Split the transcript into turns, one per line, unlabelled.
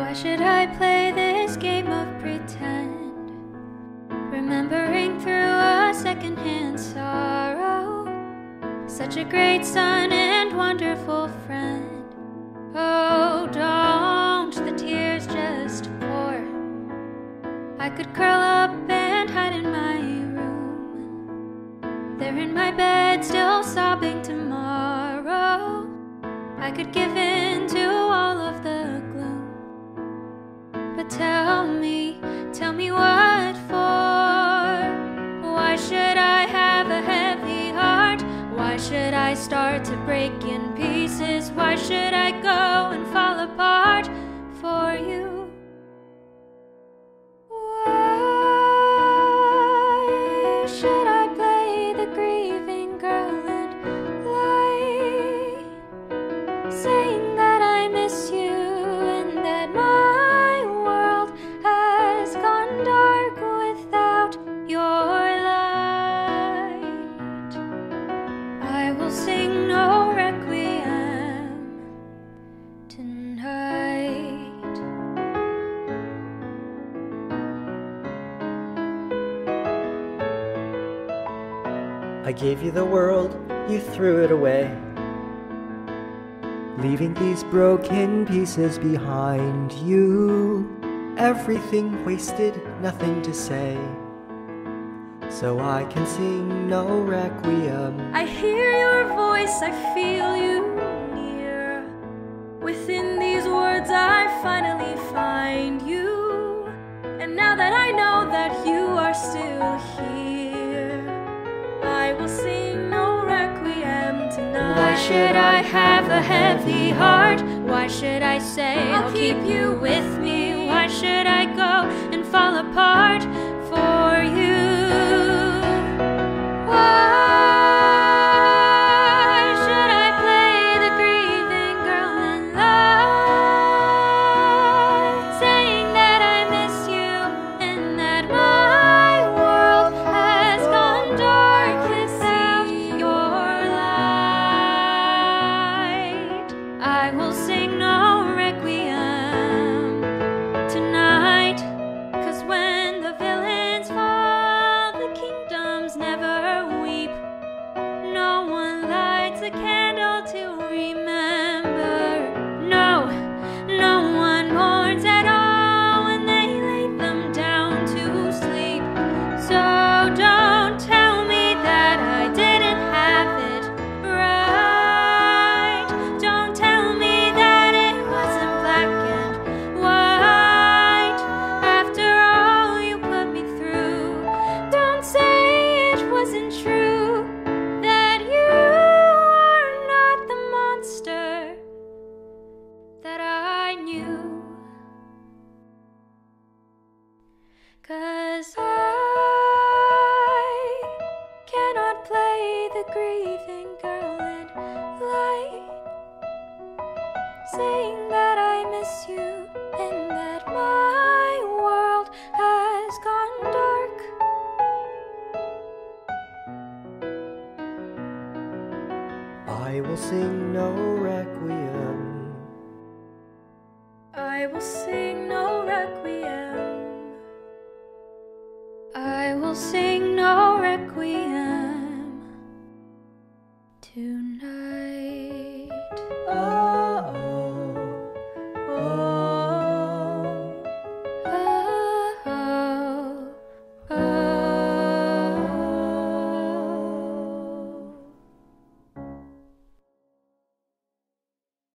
Why should I play this game of pretend? Remembering through a secondhand sorrow, such a great son and wonderful friend. Oh, don't the tears just pour? I could curl up and hide in my room. There in my bed, still sobbing tomorrow. I could give in break in pieces? Why should I go and fall apart for you? Why should I
gave you the world, you threw it away. Leaving these broken pieces behind you. Everything wasted, nothing to say. So I can sing no requiem.
I hear your voice, I feel you near. Within these words, I finally find you. And now that I know that you are still here, should I have a heavy heart? Why should I say I'll keep you with me? Why should I go and fall apart wasn't true. That you are not the monster that I knew. Cause I cannot play the grieving girl and lie, saying that I miss you
I will sing no requiem.
I will sing no requiem. I will sing.